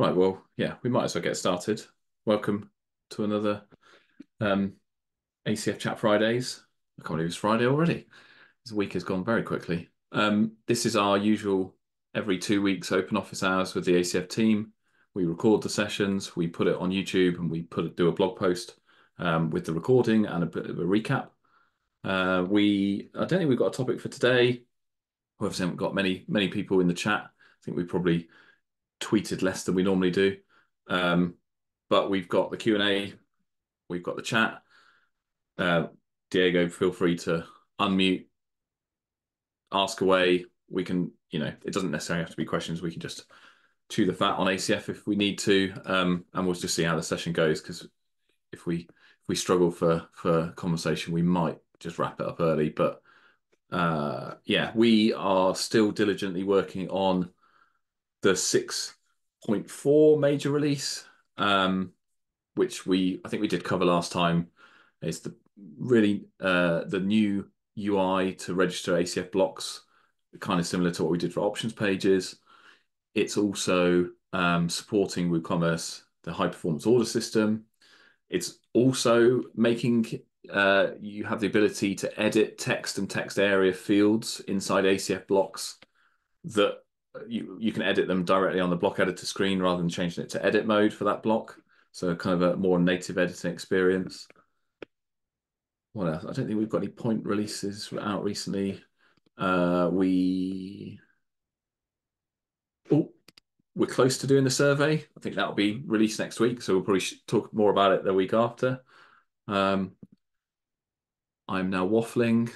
Right, well, yeah, we might as well get started. Welcome to another um, ACF Chat Fridays. I can't believe it's Friday already. This week has gone very quickly. Um, this is our usual every two weeks open office hours with the ACF team. We record the sessions, we put it on YouTube, and we put do a blog post um, with the recording and a bit of a recap. Uh, we I don't think we've got a topic for today. We haven't got many many people in the chat. I think we probably tweeted less than we normally do. Um, but we've got the Q&A, we've got the chat. Uh, Diego, feel free to unmute, ask away. We can, you know, it doesn't necessarily have to be questions. We can just chew the fat on ACF if we need to, um, and we'll just see how the session goes. Because if we if we struggle for for conversation, we might just wrap it up early. But uh, yeah, we are still diligently working on the 6.4 major release, um, which we I think we did cover last time. It's the really uh, the new UI to register ACF blocks, kind of similar to what we did for options pages. It's also um, supporting WooCommerce, the high performance order system. It's also making uh, you have the ability to edit text and text area fields inside ACF blocks that you you can edit them directly on the block editor screen rather than changing it to edit mode for that block. So kind of a more native editing experience. What else? I don't think we've got any point releases out recently. Uh, we oh, we're close to doing the survey. I think that'll be released next week, so we'll probably talk more about it the week after. Um, I'm now waffling.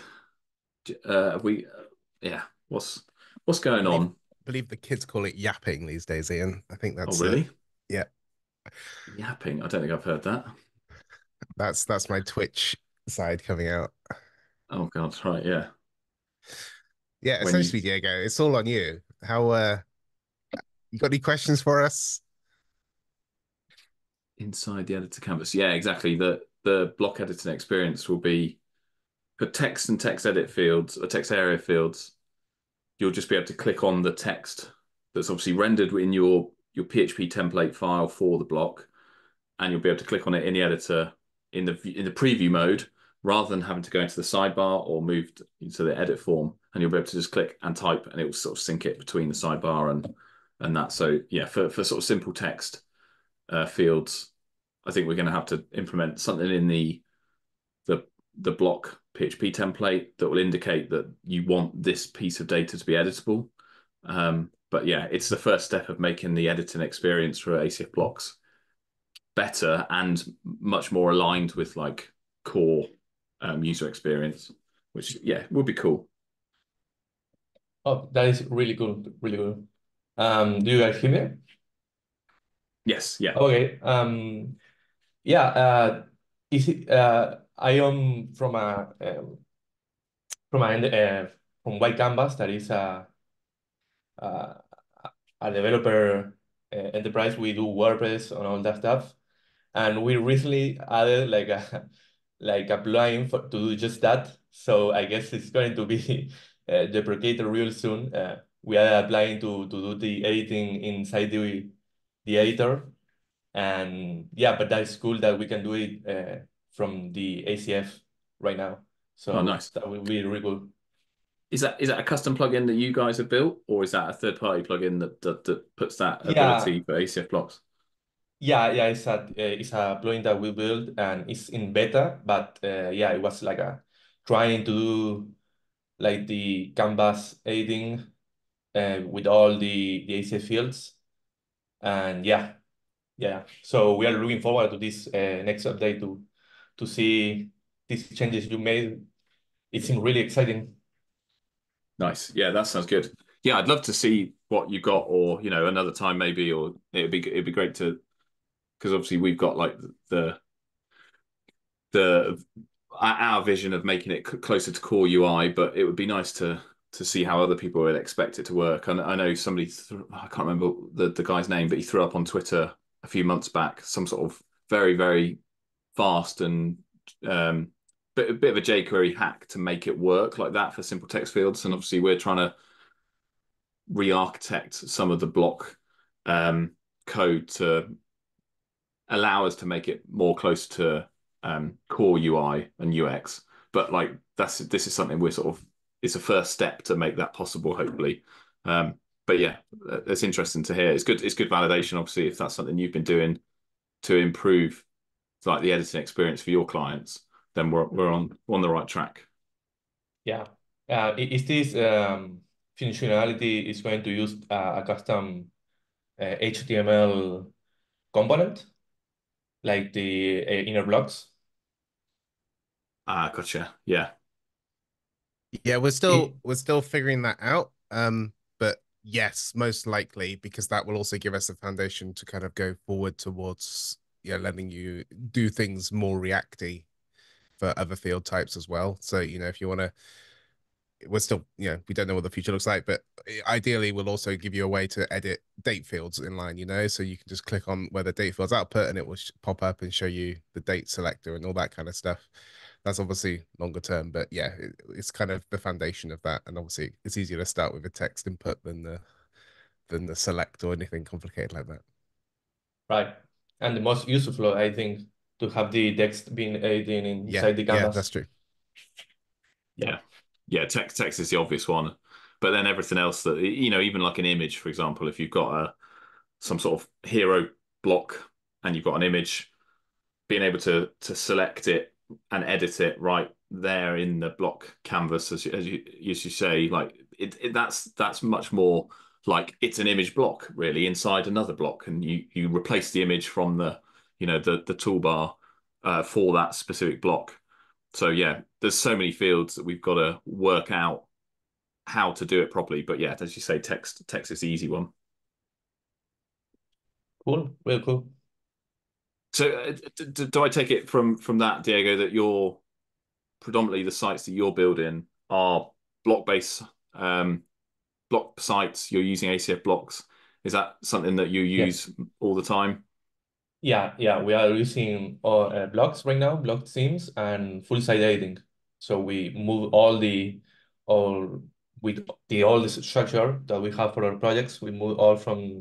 Uh, we, uh, yeah. What's what's going on? Believe the kids call it yapping these days, Ian. I think that's oh really? Uh, yeah. Yapping. I don't think I've heard that. That's that's my Twitch side coming out. Oh god, right, yeah. Yeah, when essentially, you... Diego, it's all on you. How uh you got any questions for us? Inside the editor canvas. Yeah, exactly. The the block editing experience will be for text and text edit fields or text area fields you'll just be able to click on the text that's obviously rendered in your your PHP template file for the block, and you'll be able to click on it in the editor in the in the preview mode rather than having to go into the sidebar or move into the edit form. And you'll be able to just click and type, and it will sort of sync it between the sidebar and and that. So yeah, for for sort of simple text uh, fields, I think we're going to have to implement something in the the the block PHP template that will indicate that you want this piece of data to be editable. Um, but yeah, it's the first step of making the editing experience for ACF blocks better and much more aligned with like core um, user experience, which yeah would be cool. Oh, that is really good, really good. Um, do you guys hear me? Yes. Yeah. Okay. Um, yeah. Uh, is it uh I am from a um, from a uh, from White Canvas that is a a, a developer uh, enterprise. We do WordPress and all that stuff, and we recently added like a like a plugin for, to do just that. So I guess it's going to be uh, deprecated real soon. Uh, we are applying to to do the editing inside the the editor, and yeah, but that's cool that we can do it uh, from the ACF right now. So oh, nice. That would be really good. Is that is that a custom plugin that you guys have built, or is that a third party plugin that that, that puts that ability yeah. for ACF blocks? Yeah, yeah, it's a it's a plugin that we built and it's in beta, but uh, yeah, it was like a trying to do like the canvas editing uh, with all the the ACF fields, and yeah, yeah. So we are looking forward to this uh, next update to to see these changes you made. It seemed really exciting. Nice. Yeah, that sounds good. Yeah, I'd love to see what you got, or you know, another time maybe, or it'd be it'd be great to, because obviously we've got like the the our vision of making it closer to core UI, but it would be nice to to see how other people would expect it to work. And I know somebody, I can't remember the, the guy's name, but he threw up on Twitter a few months back some sort of very, very fast and um, bit, a bit of a jQuery hack to make it work like that for simple text fields. And obviously, we're trying to re-architect some of the block um, code to allow us to make it more close to um, core UI and UX. But like that's this is something we're sort of it's a first step to make that possible, hopefully. Um, but yeah, it's interesting to hear. It's good. It's good validation, obviously, if that's something you've been doing to improve like the editing experience for your clients. Then we're we're on on the right track. Yeah. Uh, is this um, functionality is going to use uh, a custom uh, HTML component, like the uh, inner blocks? Ah, gotcha. Yeah. Yeah, we're still it, we're still figuring that out. Um, but yes, most likely because that will also give us a foundation to kind of go forward towards yeah, letting you do things more reacty for other field types as well. So, you know, if you want to we're still, you know, we don't know what the future looks like, but ideally we'll also give you a way to edit date fields in line, you know, so you can just click on where the date fields output and it will pop up and show you the date selector and all that kind of stuff that's obviously longer term, but yeah, it, it's kind of the foundation of that. And obviously, it's easier to start with a text input than the than the select or anything complicated like that. Right, and the most useful, I think, to have the text being edited inside yeah, the canvas. Yeah, that's true. Yeah, yeah, text text is the obvious one, but then everything else that you know, even like an image, for example, if you've got a some sort of hero block and you've got an image, being able to to select it and edit it right there in the block canvas, as, as you as you say, like it, it, that's that's much more like it's an image block really inside another block, and you you replace the image from the you know the the toolbar uh, for that specific block. So yeah, there's so many fields that we've got to work out how to do it properly. But yeah, as you say, text text is the easy one. Cool, real cool. So uh, do, do I take it from from that, Diego, that you're predominantly the sites that you're building are block based um, block sites? You're using ACF blocks. Is that something that you use all the time? Yeah, yeah, we are using uh, blocks right now, block themes and full site editing. So we move all the all with the all the structure that we have for our projects. We move all from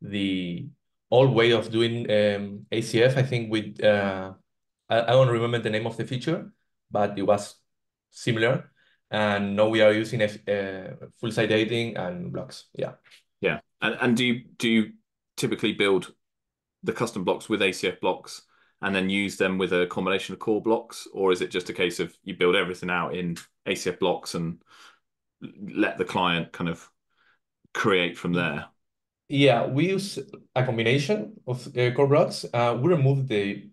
the old way of doing um, ACF. I think with uh, I, I don't remember the name of the feature, but it was similar. And now we are using a, a full site editing and blocks. Yeah. Yeah. And and do you do you typically build the custom blocks with ACF blocks and then use them with a combination of core blocks, or is it just a case of you build everything out in ACF blocks and let the client kind of create from there? Yeah, we use a combination of uh, core blocks. Uh, we remove the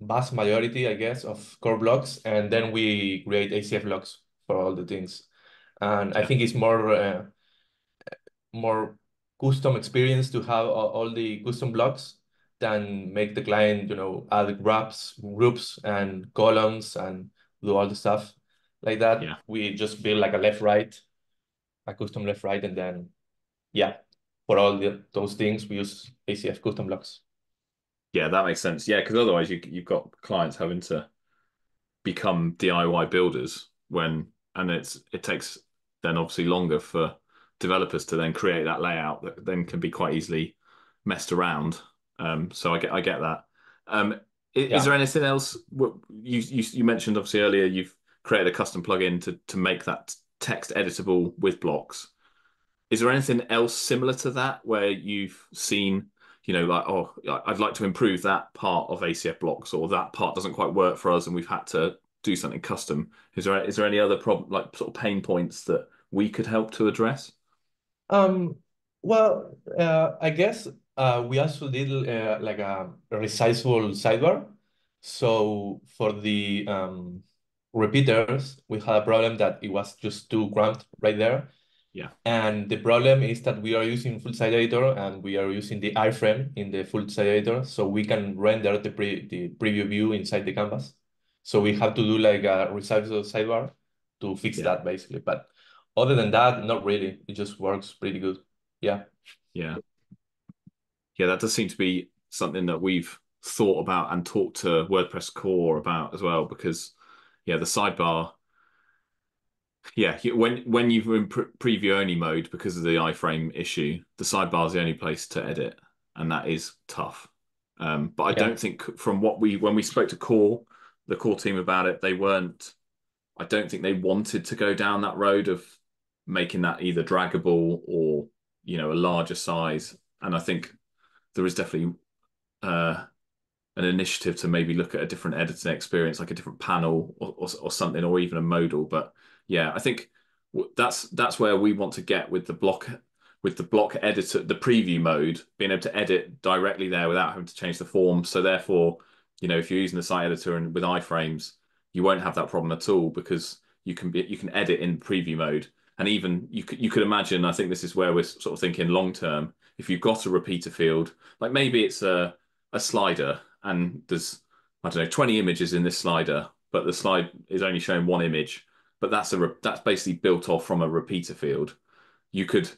vast majority, I guess, of core blocks, and then we create ACF blocks for all the things. And I think it's more uh, more custom experience to have all, all the custom blocks than make the client, you know, add wraps, groups, and columns, and do all the stuff like that. Yeah. We just build like a left right, a custom left right, and then yeah, for all the, those things, we use ACF custom blocks. Yeah, that makes sense. Yeah, because otherwise you you've got clients having to become DIY builders when and it's it takes then obviously longer for developers to then create that layout that then can be quite easily messed around. Um, so I get I get that. Um, is, yeah. is there anything else? You, you you mentioned obviously earlier you've created a custom plugin to to make that text editable with blocks. Is there anything else similar to that where you've seen, you know, like, oh, I'd like to improve that part of ACF blocks, or that part doesn't quite work for us, and we've had to do something custom? Is there is there any other problem, like sort of pain points that we could help to address? Um. Well, uh, I guess uh, we also did uh, like a resizable sidebar. So for the um, repeaters, we had a problem that it was just too cramped right there. Yeah. And the problem is that we are using full site editor and we are using the iframe in the full site editor, so we can render the pre the preview view inside the canvas. So we have to do like a resizable sidebar to fix yeah. that basically. But other than that, not really. It just works pretty good. Yeah. Yeah. Yeah, that does seem to be something that we've thought about and talked to WordPress core about as well, because yeah, the sidebar yeah, when when you're in pre- preview only mode because of the iframe issue, the sidebar is the only place to edit. and that is tough. Um, but I yeah. don't think from what we when we spoke to core the core team about it, they weren't. I don't think they wanted to go down that road of making that either draggable or you know a larger size. And I think there is definitely uh, an initiative to maybe look at a different editing experience, like a different panel or, or, or something, or even a modal. But yeah, I think that's that's where we want to get with the block with the block editor, the preview mode, being able to edit directly there without having to change the form. So therefore, you know, if you're using the site editor and with iframes, you won't have that problem at all because you can be you can edit in preview mode. And even you could you could imagine, I think this is where we're sort of thinking long term. If you've got a repeater field, like maybe it's a a slider and there's I don't know 20 images in this slider, but the slide is only showing one image. But that's a that's basically built off from a repeater field. You could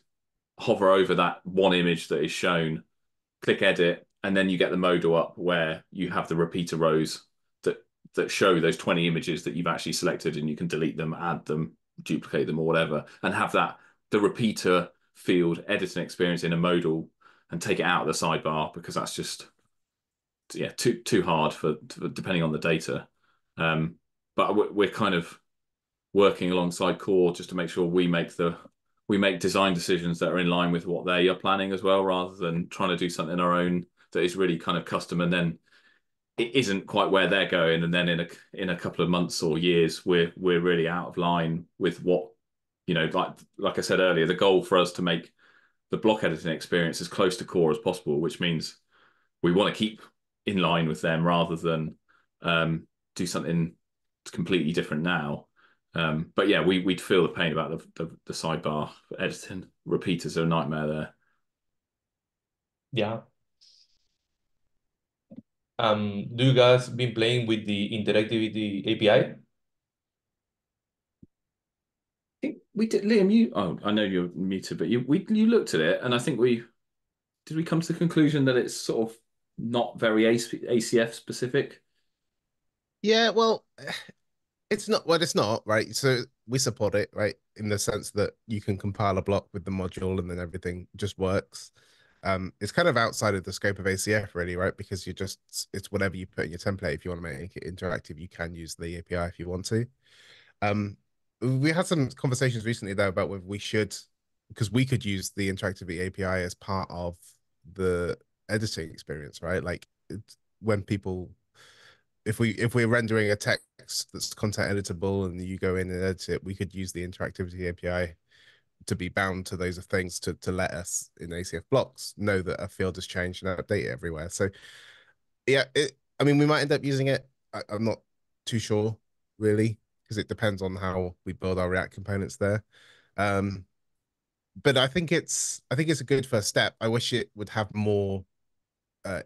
hover over that one image that is shown, click edit, and then you get the modal up where you have the repeater rows that that show those 20 images that you've actually selected and you can delete them, add them, duplicate them or whatever, and have that the repeater field editing experience in a modal and take it out of the sidebar because that's just yeah too too hard for, for depending on the data. Um, but we're, kind of working alongside core just to make sure we make the we make design decisions that are in line with what they are planning as well, rather than trying to do something our own that is really kind of custom and then it isn't quite where they're going. And then in a in a couple of months or years, we're we're really out of line with what you know. Like like I said earlier, the goal for us to make the block editing experience as close to core as possible, which means we want to keep in line with them rather than um, do something completely different now. Um, but yeah, we we'd feel the pain about the, the, the sidebar editing. Repeaters are a nightmare there. Yeah. Um, do you guys been playing with the interactivity API? I think we did, Liam. You, oh, I know you're muted, but you we you looked at it, and I think we did. We come to the conclusion that it's sort of not very ACF specific. Yeah, well, it's not well it's not right so we support it right in the sense that you can compile a block with the module and then everything just works um it's kind of outside of the scope of acf really right? Because you just it's whatever you put in your template. If you want to make it interactive you can use the api if you want to. Um we had some conversations recently though about whether we should because we could use the interactivity api as part of the editing experience right? Like when people if we if we're rendering a text that's content editable and you go in and edit it, we could use the interactivity API to be bound to those things to to let us in ACF blocks know that a field has changed and update it everywhere. So yeah, it, I mean we might end up using it. I, I'm not too sure really because it depends on how we build our React components there. Um, but I think it's I think it's a good first step. I wish it would have more uh,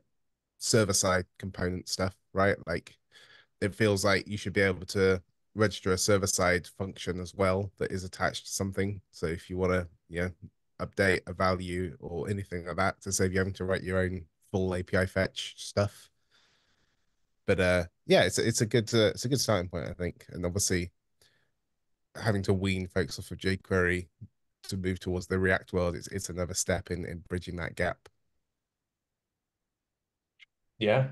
server side component stuff, right? Like it feels like you should be able to register a server side function as well that is attached to something. So if you want to, know, update a value or anything like that to save you having to write your own full API fetch stuff. But uh, yeah, it's it's a good uh, it's a good starting point, I think. And obviously, having to wean folks off of jQuery to move towards the React world, it's it's another step in in bridging that gap. Yeah.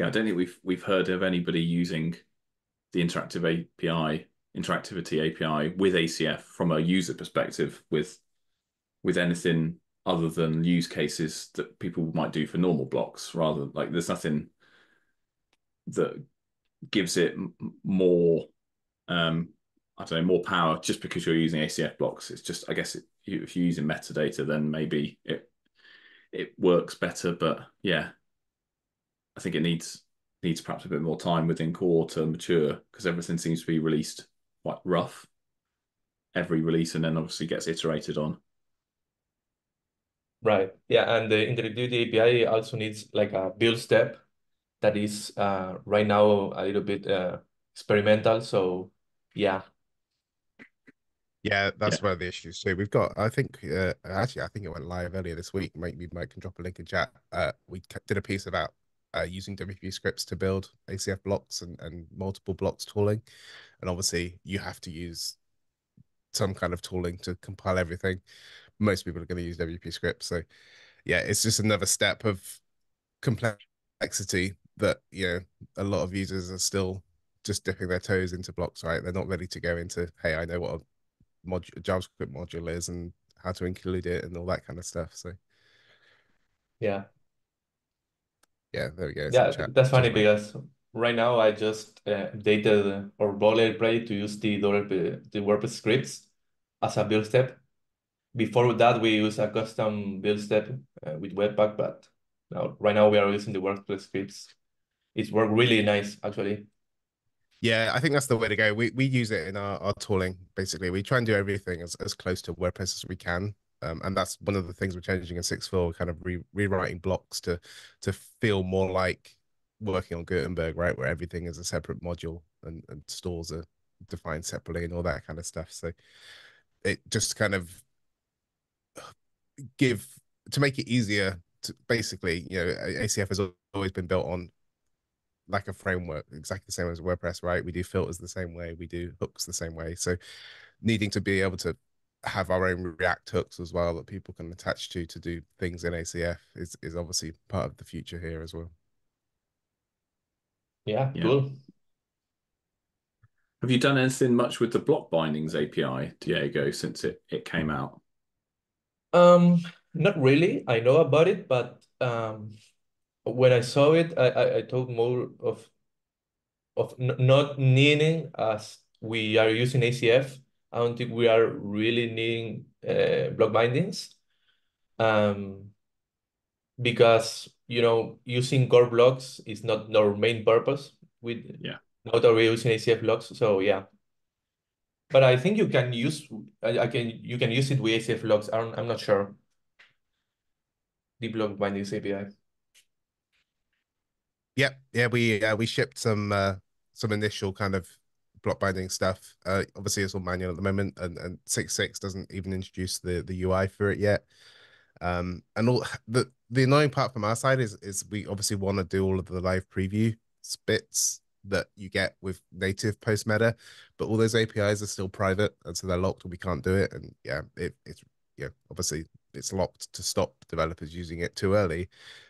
Yeah, I don't think we've we've heard of anybody using the interactive API, interactivity API with ACF from a user perspective with with anything other than use cases that people might do for normal blocks rather like there's nothing that gives it more um I don't know, more power just because you're using ACF blocks. It's just, I guess, it, if you're using metadata, then maybe it it works better. But yeah, I think it needs needs perhaps a bit more time within core to mature because everything seems to be released quite rough every release, and then obviously gets iterated on. Right. Yeah, and the interactivity API also needs like a build step that is uh, right now a little bit uh, experimental. So yeah, yeah, that's yeah. one of the issues too. We've got, I think, uh, actually, I think it went live earlier this week. Maybe Mike can drop a link in chat. Uh, we did a piece about uh, using WP scripts to build ACF blocks and, and multiple blocks tooling. And obviously, you have to use some kind of tooling to compile everything. Most people are going to use WP scripts. So, yeah, it's just another step of complexity that, you know, a lot of users are still just dipping their toes into blocks, right? They're not ready to go into, hey, I know what a, mod- a JavaScript module is and how to include it and all that kind of stuff. So, yeah, yeah, there we go. Yeah, that's funny because right now I just uh, updated our boilerplate to use the the WordPress scripts as a build step. Before that, we use a custom build step uh, with Webpack, but now right now we are using the WordPress scripts. It's worked really nice actually. Yeah, I think that's the way to go. We we use it in our, our tooling. Basically, we try and do everything as, as close to WordPress as we can. Um, and that's one of the things we're changing in 6.4, kind of re- rewriting blocks to to feel more like working on Gutenberg, right, where everything is a separate module and, and stores are defined separately and all that kind of stuff. So it just kind of give to make it easier to basically, you know, ACF has always been built on like a framework, exactly the same as WordPress, right? We do filters the same way, we do hooks the same way. So needing to be able to have our own React hooks as well that people can attach to to do things in ACF is is obviously part of the future here as well. Yeah, yeah. cool. Have you done anything much with the block bindings API, Diego, since it, it came out? Um, not really. I know about it, but um, when I saw it, I, I, I thought more of of not needing as we are using ACF I don't think we are really needing uh, block bindings um, because you know using core blocks is not our main purpose. With yeah, not are we using ACF blocks. So yeah, but I think you can use I, I can you can use it with ACF blocks. I'm I'm not sure. The block bindings API. Yeah, yeah, we uh, we shipped some uh, some initial kind of block binding stuff. Uh, obviously, it's all manual at the moment, and and six six doesn't even introduce the the UI for it yet. Um, and all the the annoying part from our side is is we obviously want to do all of the live preview bits that you get with native post meta, but all those APIs are still private, and so they're locked, and we can't do it. And yeah, it, it's yeah, obviously it's locked to stop developers using it too early,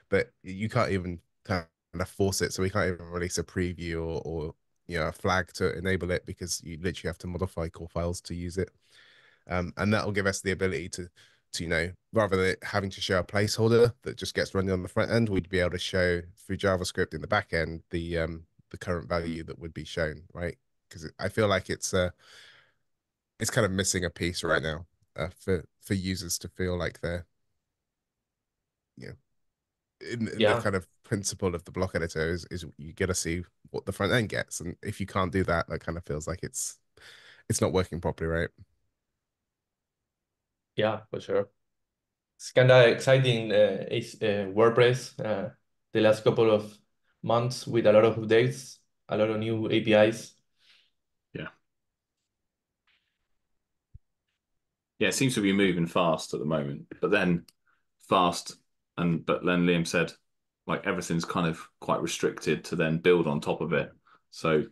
but you can't even kind of force it, so we can't even release a preview or, or a flag to enable it because you literally have to modify core files to use it. Um, and that will give us the ability to to you know rather than having to show a placeholder that just gets running on the front end we'd be able to show through javascript in the back end the um the current value that would be shown right? Because i feel like it's uh it's kind of missing a piece right now uh, for for users to feel like they're you know in, in yeah. the kind of principle of the block editor is, is you get to see what the front end gets. And if you can't do that that kind of feels like it's it's not working properly right? Yeah for sure. It's kind of exciting uh, uh, wordpress uh, the last couple of months with a lot of updates a lot of new apis yeah. Yeah it seems to be moving fast at the moment but then fast and but then Liam said like everything's kind of quite restricted to then build on top of it. So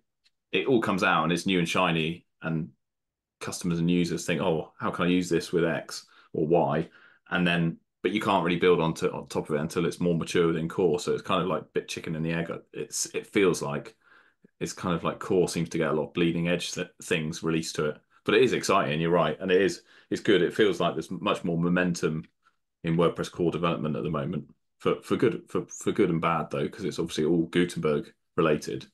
it all comes out and it's new and shiny, and customers and users think, oh, how can I use this with X or Y? And then, but you can't really build onto on top of it until it's more mature within core. So it's kind of like bit chicken and the egg. It's it feels like it's kind of like core seems to get a lot of bleeding edge things released to it. But it is exciting. You're right, and it is it's good. It feels like there's much more momentum in WordPress core development at the moment for for good for for good and bad though because it's obviously all Gutenberg related.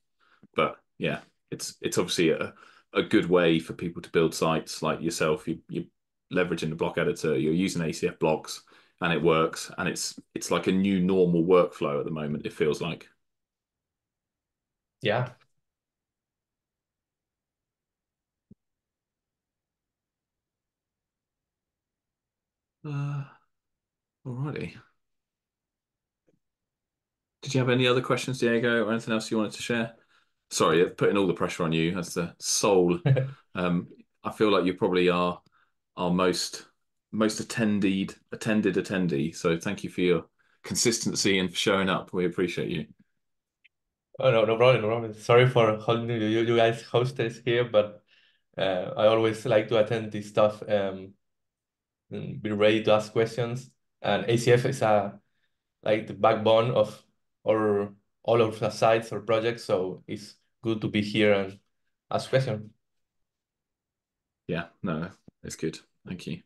But yeah, it's it's obviously a a good way for people to build sites like yourself. You you leveraging the block editor, you're using ACF blocks, and it works. And it's it's like a new normal workflow at the moment. It feels like. Yeah. Uh, alrighty. Did you have any other questions, Diego, or anything else you wanted to share? Sorry, putting all the pressure on you as the sole. um, I feel like you probably are our most most attended attended attendee. So thank you for your consistency and for showing up. We appreciate you. Oh no, no problem, no problem. Sorry for holding you, you guys hostess here, but uh, I always like to attend this stuff um, and be ready to ask questions. And ACF is a like the backbone of our all of the sites or projects, so it's good to be here and ask questions. Yeah, no, it's good. Thank you.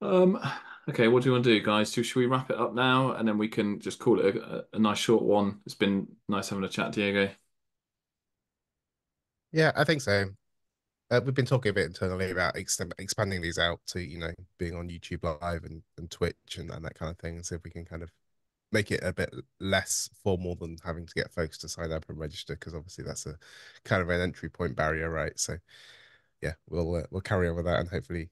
Um, okay, what do you want to do, guys? Should we wrap it up now and then we can just call it a, a nice short one? It's been nice having a chat, Diego. Yeah, I think so. Uh, we've been talking a bit internally about ex expanding these out to, you know, being on YouTube Live and, and Twitch and, and that kind of thing, and see if we can kind of make it a bit less formal than having to get folks to sign up and register, because obviously that's a kind of an entry point barrier, right? So, yeah, we'll uh, we'll carry on with that and hopefully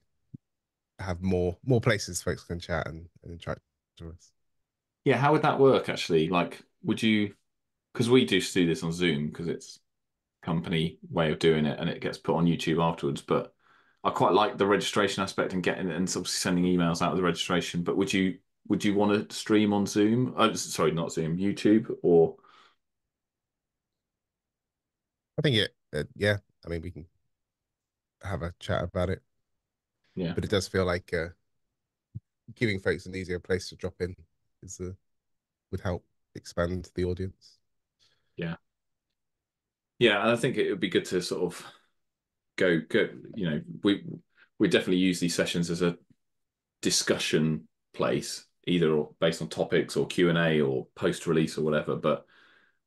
have more more places folks can chat and, and interact with us. Yeah, how would that work actually? Like, would you? Because we do do this on Zoom because it's company way of doing it and it gets put on YouTube afterwards. But I quite like the registration aspect and getting it and obviously sending emails out of the registration. But would you would you want to stream on Zoom? Oh, sorry, not Zoom, YouTube or? I think it. Uh, yeah, I mean we can have a chat about it. Yeah, but it does feel like uh, giving folks an easier place to drop in is uh, would help expand the audience. Yeah, yeah, and I think it would be good to sort of go go. You know, we we definitely use these sessions as a discussion place, either based on topics or Q and A or post release or whatever. But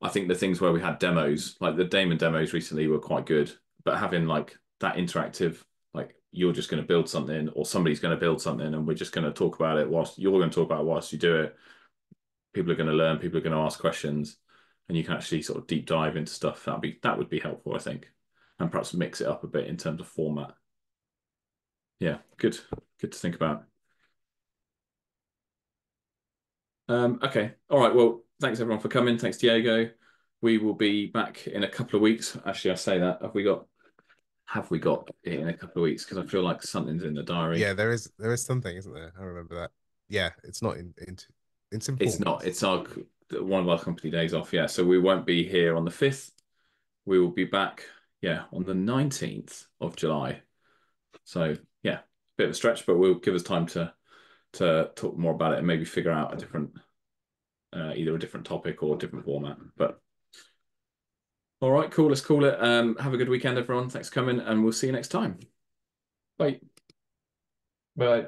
I think the things where we had demos, like the Damon demos recently, were quite good. But having like that interactive, like you're just going to build something or somebody's going to build something, and we're just going to talk about it whilst you're going to talk about it whilst you do it. People are going to learn. People are going to ask questions and you can actually sort of deep dive into stuff. That'd be that would be helpful, I think, and perhaps mix it up a bit in terms of format. Yeah, good, good to think about. Um, okay, all right. Well, thanks everyone for coming. Thanks, Diego. We will be back in a couple of weeks. Actually, I say that. Have we got? Have we got it in a couple of weeks? Because I feel like something's in the diary. Yeah, there is. There is something, isn't there? I remember that. Yeah, it's not in. in it's important. It's not. It's our one of our company days off. Yeah, so we won't be here on the fifth. We will be back. Yeah, on the nineteenth of July. So yeah, bit of a stretch, but we'll give us time to to talk more about it and maybe figure out a different, uh, either a different topic or a different format. But all right, cool. Let's call it. Um, have a good weekend, everyone. Thanks for coming, and we'll see you next time. Bye. Bye.